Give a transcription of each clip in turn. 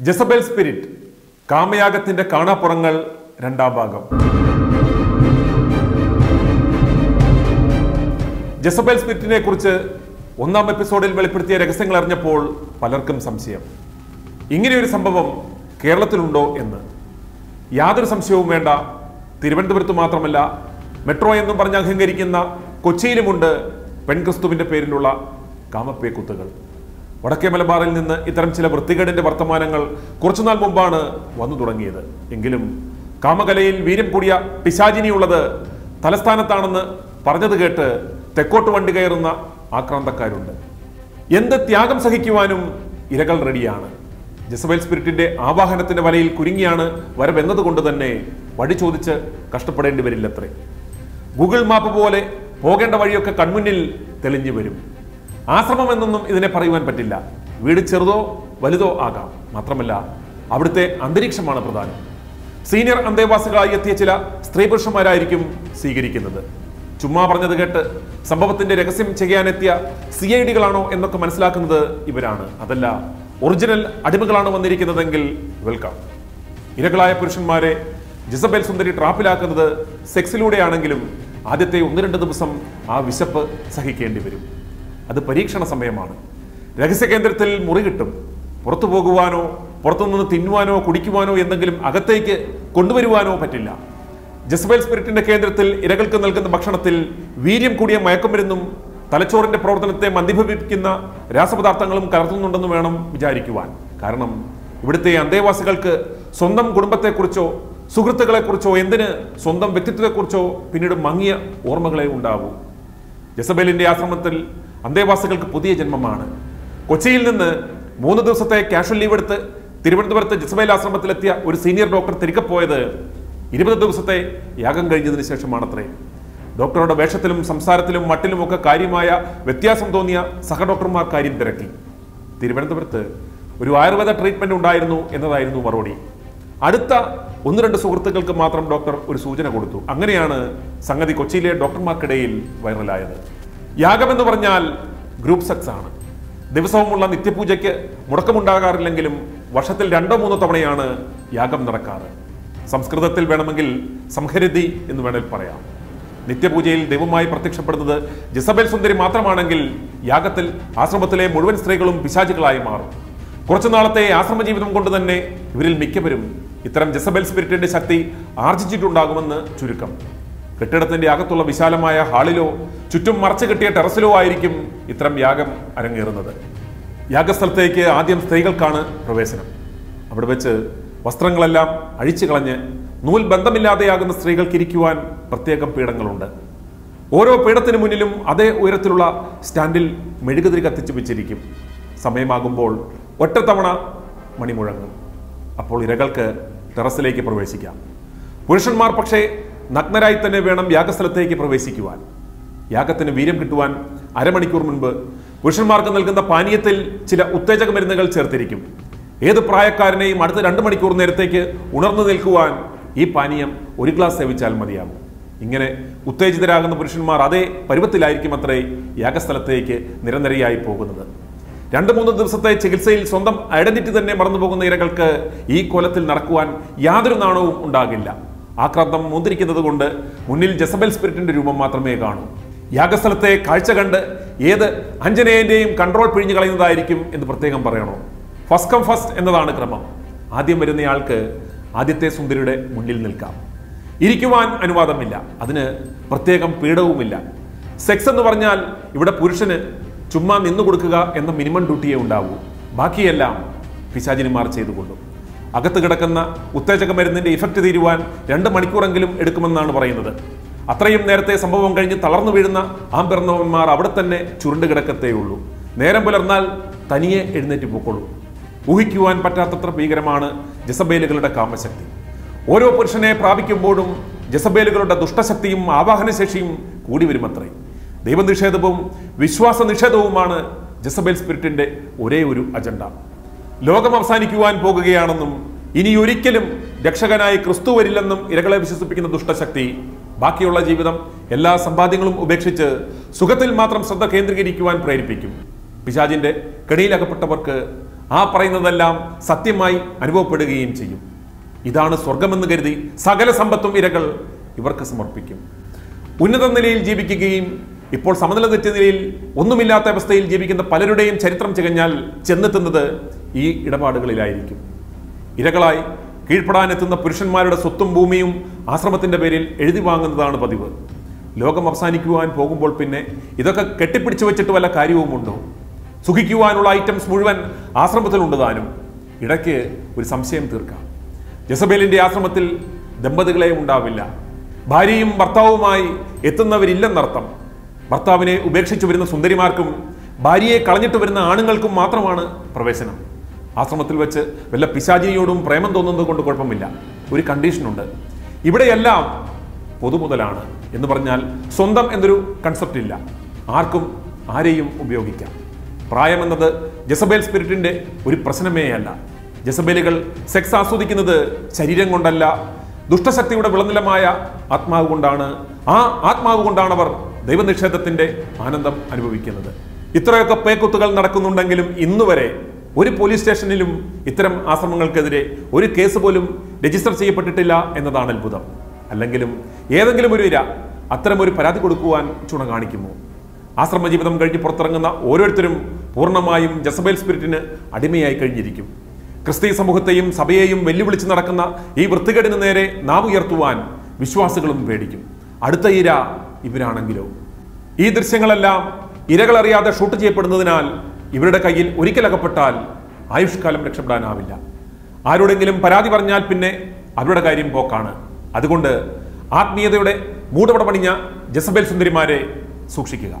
Jezebel spirit കാമയാഗത്തിന്റെ കാണാപ്പുറങ്ങൾ രണ്ടാം ഭാഗം. Jezebel സ്പിരിറ്റിനെ കുറിച്ച് ഒന്നാം എപ്പിസോഡിൽ വെളിപ്പെടുത്തിയ രഹസ്യങ്ങൾ അറിഞ്ഞപ്പോൾ പലർക്കും സംശയം. ഇങ്ങനെയൊരു സംഭവം കേരളത്തിലുണ്ടോ എന്ന്. യാതൊരു സംശയവും വേണ്ട. തിരുവനന്തപുരത്ത് മാത്രമല്ല മെട്രോ എന്നും പറഞ്ഞ് അഹങ്കരിക്കുന്ന കൊച്ചിയിലുമുണ്ട് പെൺക്രിസ്തുവിന്റെ പേരിലുള്ള കാമപ്പേക്കുത്തുകൾ. വടക്കേ മലബാറിൽ നിന്ന് ഇത്തരം ചില വൃത്തികേടിന്റെ വർത്തമാനങ്ങൾ കുറച്ചുനാൾ മുമ്പാണ് വന്നു തുടങ്ങിയത്. എങ്കിലും കാമകലയിൽ വീര്യം കൂടിയ പിശാചിനിയുള്ളത് തലസ്ഥാനത്താണെന്ന് പറഞ്ഞത് കേട്ട് തെക്കോട്ട് വണ്ടി കയറുന്ന ആക്രാന്തക്കാരുണ്ട്. എന്ത് ത്യാഗം സഹിക്കുവാനും ഇരകൾ റെഡിയാണ്. ജസബേൽ സ്പിരിറ്റിന്റെ ആവാഹനത്തിന്റെ വലയിൽ കുരുങ്ങിയാണ് വരവെന്നതുകൊണ്ട് തന്നെ വഴി ചോദിച്ച് കഷ്ടപ്പെടേണ്ടി വരില്ലത്രേ. ഗൂഗിൾ മാപ്പ് പോലെ പോകേണ്ട വഴിയൊക്കെ കൺമുന്നിൽ തെളിഞ്ഞു വരും. ആശ്രമം എന്നൊന്നും ഇതിനെ പറയുവാൻ പറ്റില്ല. വീട് ചെറുതോ വലുതോ ആകാം. മാത്രമല്ല അവിടുത്തെ അന്തരീക്ഷമാണ് പ്രധാനം. സീനിയർ അന്തേവാസികളായി എത്തിയ ചില സ്ത്രീ പുരുഷന്മാരായിരിക്കും സ്വീകരിക്കുന്നത്. ചുമ്മാ പറഞ്ഞത് കേട്ട് സംഭവത്തിന്റെ രഹസ്യം ചെയ്യാനെത്തിയ സി ഐ ഡികളാണോ എന്നൊക്കെ മനസ്സിലാക്കുന്നത് ഇവരാണ്. അതല്ല ഒറിജിനൽ അടിമകളാണ് വന്നിരിക്കുന്നതെങ്കിൽ വെൽക്കം. ഇരകളായ പുരുഷന്മാരെ ജിസബേൽ സുന്ദരി ട്രാപ്പിലാക്കുന്നത് സെക്സിലൂടെയാണെങ്കിലും ആദ്യത്തെ ഒന്ന് രണ്ട് ദിവസം ആ വിശപ്പ് സഹിക്കേണ്ടി വരും. അത് പരീക്ഷണ സമയമാണ്. രഹസ്യ കേന്ദ്രത്തിൽ മുറി കിട്ടും. പുറത്തു പോകുവാനോ പുറത്തുനിന്ന് തിന്നുവാനോ കുടിക്കുവാനോ എന്തെങ്കിലും അകത്തേക്ക് കൊണ്ടുവരുവാനോ പറ്റില്ല. ജസ്ബൈൽ സ്പിരിറ്റിന്റെ കേന്ദ്രത്തിൽ ഇരകൾക്ക് നൽകുന്ന ഭക്ഷണത്തിൽ വീര്യം കൂടിയ മയക്കുമരുന്നും തലച്ചോറിന്റെ പ്രവർത്തനത്തെ മന്ദിഭവിപ്പിക്കുന്ന രാസപദാർത്ഥങ്ങളും കലർത്തുന്നുണ്ടെന്ന് വേണം വിചാരിക്കുവാൻ. കാരണം ഇവിടുത്തെ അന്തേവാസികൾക്ക് സ്വന്തം കുടുംബത്തെക്കുറിച്ചോ സുഹൃത്തുക്കളെക്കുറിച്ചോ എന്തിന് സ്വന്തം വ്യക്തിത്വത്തെക്കുറിച്ചോ പിന്നീട് മങ്ങിയ ഓർമ്മകളെ ഉണ്ടാവൂ. ജസബേലിന്റെ ആശ്രമത്തിൽ അന്തേവാസികൾക്ക് പുതിയ ജന്മമാണ്. കൊച്ചിയിൽ നിന്ന് മൂന്ന് ദിവസത്തെ ക്യാഷ്വൽ ലീവ് എടുത്ത് തിരുവനന്തപുരത്ത് ജസബേൽ ആശ്രമത്തിലെത്തിയ ഒരു സീനിയർ ഡോക്ടർ തിരികെ പോയത് ഇരുപത് ദിവസത്തെ യാഗം കഴിഞ്ഞതിന് ശേഷമാണത്രേ. ഡോക്ടറുടെ വേഷത്തിലും സംസാരത്തിലും മട്ടിലുമൊക്കെ കാര്യമായ വ്യത്യാസം തോന്നിയ സഹഡോക്ടർമാർ കാര്യം തിരക്കി. തിരുവനന്തപുരത്ത് ഒരു ആയുർവേദ ട്രീറ്റ്മെന്റ് ഉണ്ടായിരുന്നു എന്നതായിരുന്നു മറുപടി. അടുത്ത ഒന്ന് രണ്ട് സുഹൃത്തുക്കൾക്ക് മാത്രം ഡോക്ടർ ഒരു സൂചന കൊടുത്തു. അങ്ങനെയാണ് സംഗതി കൊച്ചിയിലെ ഡോക്ടർമാർക്കിടയിൽ വൈറലായത്. യാഗമെന്ന് പറഞ്ഞാൽ ഗ്രൂപ്പ് സെക്സ് ആണ്. ദിവസവുമുള്ള നിത്യപൂജയ്ക്ക് മുടക്കമുണ്ടാകാറില്ലെങ്കിലും വർഷത്തിൽ രണ്ടോ മൂന്നോ തവണയാണ് യാഗം നടക്കാറ്. സംസ്കൃതത്തിൽ വേണമെങ്കിൽ സംഹരിതി എന്ന് വേണമെങ്കിൽ പറയാം. നിത്യപൂജയിൽ ദൈവമായി പ്രത്യക്ഷപ്പെടുന്നത് ജസബേൽ സുന്ദരി മാത്രമാണെങ്കിൽ യാഗത്തിൽ ആശ്രമത്തിലെ മുഴുവൻ സ്ത്രീകളും പിശാചുകളായി മാറും. കുറച്ചു നാളത്തെ ആശ്രമ ജീവിതം കൊണ്ട് തന്നെ ഇവരിൽ മിക്കവരും ഇത്തരം ജസബേൽ സ്പിരിറ്റിന്റെ ശക്തി ആർജിച്ചിട്ടുണ്ടാകുമെന്ന് ചുരുക്കം. കെട്ടിടത്തിന്റെ അകത്തുള്ള വിശാലമായ ഹാളിലോ ചുറ്റും മറച്ചു കെട്ടിയ ടെറസിലോ ആയിരിക്കും ഇത്തരം യാഗം അരങ്ങേറുന്നത്. യാഗസ്ഥലത്തേക്ക് ആദ്യം സ്ത്രീകൾക്കാണ് പ്രവേശനം. അവിടെ വെച്ച് വസ്ത്രങ്ങളെല്ലാം അഴിച്ചു കളഞ്ഞ് നൂൽ ബന്ധമില്ലാതെയാകുന്ന സ്ത്രീകൾക്ക് ഇരിക്കുവാൻ പ്രത്യേക പീഠങ്ങളുണ്ട്. ഓരോ പീഠത്തിന് മുന്നിലും അതേ ഉയരത്തിലുള്ള സ്റ്റാൻഡിൽ മെഴുകുതിരി കത്തിച്ചു വെച്ചിരിക്കും. സമയമാകുമ്പോൾ ഒറ്റത്തവണ മണിമുഴങ്ങും അപ്പോൾ ഇരകൾക്ക് ടെറസിലേക്ക് പ്രവേശിക്കാം. പുരുഷന്മാർ പക്ഷേ നഗ്നരായി തന്നെ വേണം യാഗസ്ഥലത്തേക്ക് പ്രവേശിക്കുവാൻ. യാഗത്തിന് വീര്യം കിട്ടുവാൻ അരമണിക്കൂർ മുൻപ് പുരുഷന്മാർക്ക് നൽകുന്ന പാനീയത്തിൽ ചില ഉത്തേജക മരുന്നുകൾ ചേർത്തിരിക്കും. ഏത് പ്രായക്കാരനെയും അടുത്ത രണ്ട് മണിക്കൂർ നേരത്തേക്ക് ഉണർന്നു നിൽക്കുവാൻ ഈ പാനീയം ഒരു ഗ്ലാസ് സേവിച്ചാൽ മതിയാകും. ഇങ്ങനെ ഉത്തേജിതരാകുന്ന പുരുഷന്മാർ അതേ പരുവത്തിലായിരിക്കും അത്രേ യാഗസ്ഥലത്തേക്ക് നിരന്തരയായി പോകുന്നത്. രണ്ട് മൂന്ന് ദിവസത്തെ ചികിത്സയിൽ സ്വന്തം ഐഡന്റിറ്റി തന്നെ മറന്നുപോകുന്ന ഇരകൾക്ക് ഈ കൊലത്തിൽ നടക്കുവാൻ യാതൊരു നാണവും ഉണ്ടാകില്ല. ആക്രാന്തം മൂന്നിരിക്കുന്നത് കൊണ്ട് മുന്നിൽ ജസബൽ സ്പിരിറ്റിന്റെ രൂപം മാത്രമേ കാണൂ. യാഗസ്ഥലത്തെ കാഴ്ച കണ്ട് ഏത് അഞ്ജനേയന്റെയും കൺട്രോൾ പിഴിഞ്ഞു കളയുന്നതായിരിക്കും എന്ന് പ്രത്യേകം പറയണോ? ഫസ്റ്റ് കം ഫസ്റ്റ് എന്നതാണ് ക്രമം. ആദ്യം വരുന്നയാൾക്ക് ആദ്യത്തെ സുന്ദരിയുടെ മുന്നിൽ നിൽക്കാം. ഇരിക്കുവാൻ അനുവാദമില്ല. അതിന് പ്രത്യേകം പീഡവുമില്ല. സെക്സ് എന്ന് പറഞ്ഞാൽ ഇവിടെ പുരുഷന് ചുമ്മാ നിന്നു കൊടുക്കുക എന്ന മിനിമം ഡ്യൂട്ടിയേ ഉണ്ടാവൂ. ബാക്കിയെല്ലാം പിശാചിനിമാർ ചെയ്തു കൊള്ളും അകത്ത് കിടക്കുന്ന ഉത്തേജക മരുന്നിന്റെ ഇഫക്റ്റ് തീരുവാൻ രണ്ട് മണിക്കൂറെങ്കിലും എടുക്കുമെന്നാണ് പറയുന്നത്. അത്രയും നേരത്തെ സംഭവം കഴിഞ്ഞ് തളർന്നു വീഴുന്ന ആംപിറന്നവന്മാർ അവിടെ തന്നെ ചുരുണ്ട് കിടക്കത്തേ ഉള്ളൂ നേരം പുലർന്നാൽ തനിയെ എഴുന്നേറ്റ് പോക്കൊള്ളൂ ഊഹിക്കുവാൻ പറ്റാത്തത്ര ഭീകരമാണ് ജസബേലുകളുടെ കാമശക്തി. ഓരോ പുരുഷനെ പ്രാപിക്കുമ്പോഴും ജസബേലുകളുടെ ദുഷ്ടശക്തിയും ആവാഹനശേഷിയും കൂടി വരുമത്രേ. ദൈവനിഷേധവും വിശ്വാസ നിഷേധവുമാണ് ജസബേൽ സ്പിരിറ്റിന്റെ ഒരേ ഒരു അജണ്ട. ലോകം അവസാനിക്കുവാൻ പോകുകയാണെന്നും ഇനി ഒരിക്കലും രക്ഷകനായി ക്രിസ്തു വരില്ലെന്നും ഇരകളെ വിശ്വസിപ്പിക്കുന്ന ദുഷ്ടശക്തി ബാക്കിയുള്ള ജീവിതം എല്ലാ സമ്പാദ്യങ്ങളും ഉപേക്ഷിച്ച് സുഖത്തിൽ മാത്രം ശ്രദ്ധ കേന്ദ്രീകരിക്കുവാൻ പ്രേരിപ്പിക്കും. പിശാജിന്റെ കെണിയിലകപ്പെട്ടവർക്ക് ആ പറയുന്നതെല്ലാം സത്യമായി അനുഭവപ്പെടുകയും ചെയ്യും. ഇതാണ് സ്വർഗമെന്ന് കരുതി സകല സമ്പത്തും ഇരകൾ ഇവർക്ക് സമർപ്പിക്കും. ഉന്നത നിലയിൽ ജീവിക്കുകയും ഇപ്പോൾ സമനില തെറ്റിയ നിലയിൽ ഒന്നുമില്ലാത്ത അവസ്ഥയിൽ ജീവിക്കുന്ന പലരുടെയും ചരിത്രം ചികഞ്ഞാൽ ചെന്നെത്തുന്നത് ഈ ഇടപാടുകളിലായിരിക്കും. ഇരകളായി കീഴ്പ്പെടാനെത്തുന്ന പുരുഷന്മാരുടെ സ്വത്തും ഭൂമിയും ആശ്രമത്തിന്റെ പേരിൽ എഴുതി വാങ്ങുന്നതാണ് പതിവ്. ലോകം അവസാനിക്കുവാൻ പോകുമ്പോൾ പിന്നെ ഇതൊക്കെ കെട്ടിപ്പിടിച്ചു വെച്ചിട്ട് വല്ല കാര്യവുമുണ്ടോ? സുഖിക്കുവാനുള്ള ഐറ്റംസ് മുഴുവൻ ആശ്രമത്തിലുണ്ട് താനും ഇടയ്ക്ക് ഒരു സംശയം തീർക്കാം. ജസബേലിന്റെ ആശ്രമത്തിൽ ദമ്പതികളെ ഉണ്ടാവില്ല. ഭാര്യയും ഭർത്താവുമായി എത്തുന്നവരില്ലെന്നർത്ഥം. ഭർത്താവിനെ ഉപേക്ഷിച്ചു വരുന്ന സുന്ദരിമാർക്കും ഭാര്യയെ കളഞ്ഞിട്ട് വരുന്ന ആണുങ്ങൾക്കും മാത്രമാണ് പ്രവേശനം. ആശ്രമത്തിൽ വെച്ച് വല്ല പിശാചിനിയോടും പ്രേമം തോന്നുന്നത് കൊണ്ട് കുഴപ്പമില്ല. ഒരു കണ്ടീഷനുണ്ട് ഇവിടെയെല്ലാം പൊതുമുതലാണ് എന്ന് പറഞ്ഞാൽ സ്വന്തം എന്നൊരു കൺസെപ്റ്റ് ഇല്ല. ആർക്കും ആരെയും ഉപയോഗിക്കാം. പ്രായമെന്നത് ജസബേൽ സ്പിരിറ്റിന്റെ ഒരു പ്രശ്നമേ അല്ല. ജസബേലുകൾ സെക്സ് ആസ്വദിക്കുന്നത് ശരീരം കൊണ്ടല്ല ദുഷ്ടശക്തിയുടെ വിളനിലമായ ആത്മാവ് കൊണ്ടാണ് ആ ആത്മാവ് കൊണ്ടാണ് അവർ ദൈവനിഷേധത്തിന്റെ ആനന്ദം അനുഭവിക്കുന്നത്. ഇത്രയൊക്കെ പേക്കുത്തുകൾ നടക്കുന്നുണ്ടെങ്കിലും ഇന്നുവരെ ഒരു പോലീസ് സ്റ്റേഷനിലും ഇത്തരം ആശ്രമങ്ങൾക്കെതിരെ ഒരു കേസ് പോലും രജിസ്റ്റർ ചെയ്യപ്പെട്ടിട്ടില്ല എന്നതാണ് അത്ഭുതം. അല്ലെങ്കിലും ഏതെങ്കിലും ഒരു ഇര അത്തരമൊരു പരാതി കൊടുക്കുവാൻ ചുണ കാണിക്കുമോ? ആശ്രമ ജീവിതം കഴിഞ്ഞ് പുറത്തിറങ്ങുന്ന ഓരോരുത്തരും പൂർണമായും ജസബേൽ സ്പിരിറ്റിന് അടിമയായി കഴിഞ്ഞിരിക്കും. ക്രിസ്തീയ സമൂഹത്തെയും സഭയെയും വെല്ലുവിളിച്ച് നടക്കുന്ന ഈ വൃത്തികേടിന് നേരെ നാവുയർത്തുവാൻ വിശ്വാസികളും പേടിക്കും. അടുത്ത ഇര ഇവരാണെങ്കിലോ? ഈ ദൃശ്യങ്ങളെല്ലാം ഇരകളറിയാതെ ഷൂട്ട് ചെയ്യപ്പെടുന്നതിനാൽ ഇവരുടെ കയ്യിൽ ഒരിക്കലകപ്പെട്ടാൽ ആയുഷ്കാലം രക്ഷപ്പെടാനാവില്ല. ആരോടെങ്കിലും പരാതി പറഞ്ഞാൽ പിന്നെ അവരുടെ കാര്യം പോക്കാണ്. അതുകൊണ്ട് ആത്മീയതയുടെ മൂടപട പണിഞ്ഞ ജസബേൽ സുന്ദരിമാരെ സൂക്ഷിക്കുക.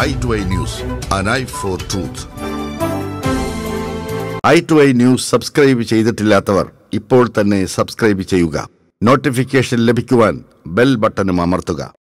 I to I news I to news subscribe ചെയ്തിട്ടില്ലാത്തവർ ഇപ്പോൾ തന്നെ സബ്സ്ക്രൈബ് ചെയ്യുക. നോട്ടിഫിക്കേഷൻ ലഭിക്കുവാൻ ബെൽ ബട്ടണും അമർത്തുക.